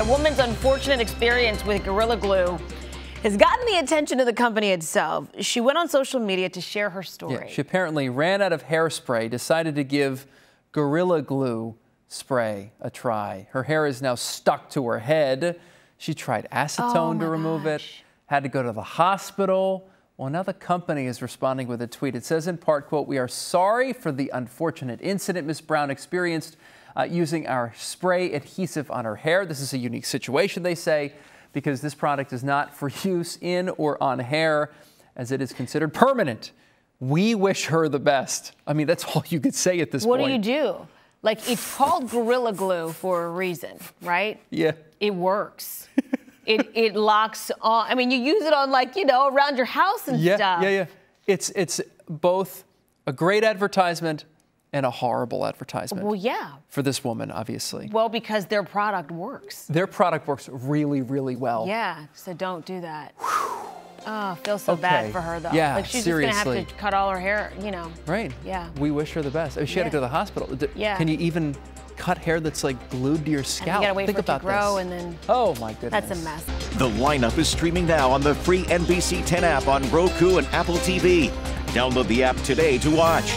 A woman's unfortunate experience with Gorilla Glue has gotten the attention of the company itself. She went on social media to share her story. Yeah, she apparently ran out of hairspray, decided to give Gorilla Glue spray a try. Her hair is now stuck to her head. She tried acetone Oh, to remove it, had to go to the hospital. Well, now the company is responding with a tweet. It says in part, quote, we are sorry for the unfortunate incident Ms. Brown experienced uh, using our spray adhesive on her hair. This is a unique situation, they say, because this product is not for use in or on hair as it is considered permanent. We wish her the best. I mean, that's all you could say at this What point. What do you do? Like, it's called Gorilla Glue for a reason, right? Yeah. It works. it, it locks on. I mean, you use it on, like, you know, around your house and Yeah, stuff. yeah, yeah. It's it's both a great advertisement and a horrible advertisement Well, yeah. for this woman, obviously. Well, because their product works. Their product works really, really well. Yeah, so don't do that. Oh, I feel so Okay. bad for her though. Yeah, like she's just gonna have to cut all her hair, you know. Right. Yeah. We wish her the best. I mean, she had to go to the hospital. D- Yeah. Can you even cut hair that's like glued to your And scalp? you gotta wait Think for it to about grow this. and then Oh my goodness. that's a mess. The lineup is streaming now on the free NBC 10 app on Roku and Apple TV. Download the app today to watch.